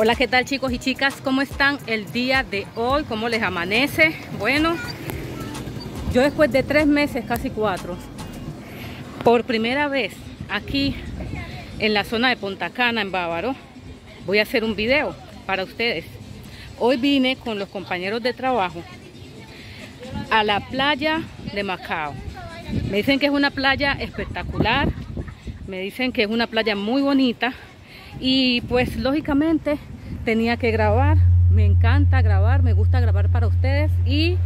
Hola, ¿qué tal chicos y chicas? ¿Cómo están el día de hoy? ¿Cómo les amanece? Bueno, yo después de tres meses, casi cuatro, por primera vez aquí en la zona de Punta Cana, en Bávaro, voy a hacer un video para ustedes. Hoy vine con los compañeros de trabajo a la playa de Macao. Me dicen que es una playa espectacular, me dicen que es una playa muy bonita y pues lógicamente tenía que grabar. Me encanta grabar me gusta grabar para ustedes. Y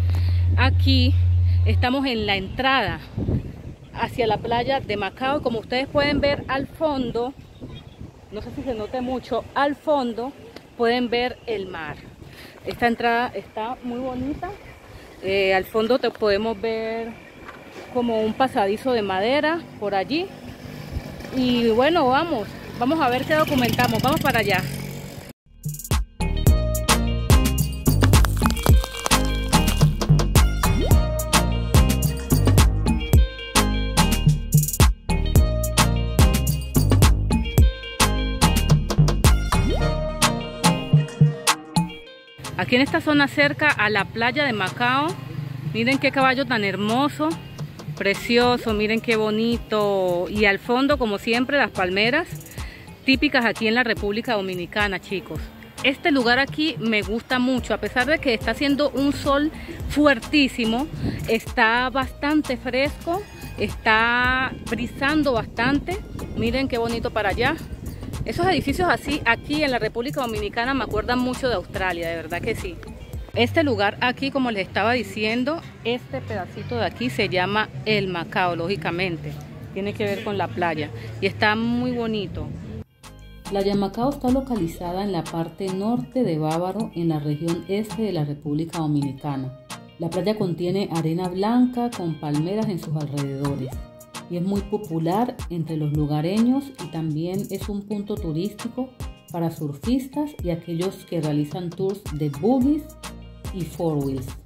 aquí estamos en la entrada hacia la playa de Macao. Como ustedes pueden ver al fondo no sé si se note mucho al fondo pueden ver el mar. Esta entrada está muy bonita. Eh, al fondo te podemos ver como un pasadizo de madera por allí. Y bueno vamos Vamos a ver qué documentamos. Vamos para allá. Aquí en esta zona cerca a la playa de Macao, miren qué caballo tan hermoso, precioso, miren qué bonito. Y al fondo, como siempre, las palmeras típicas aquí en la República Dominicana, chicos. Este lugar aquí me gusta mucho, a pesar de que está haciendo un sol fuertísimo, está bastante fresco, está brisando bastante. Miren qué bonito para allá. Esos edificios así aquí en la República Dominicana me acuerdan mucho de Australia, de verdad que sí. Este lugar aquí, como les estaba diciendo, este pedacito de aquí se llama El Macao, lógicamente. Tiene que ver con la playa y está muy bonito. Playa Macao está localizada en la parte norte de Bávaro, en la región este de la República Dominicana. La playa contiene arena blanca con palmeras en sus alrededores y es muy popular entre los lugareños y también es un punto turístico para surfistas y aquellos que realizan tours de buggies y four wheels.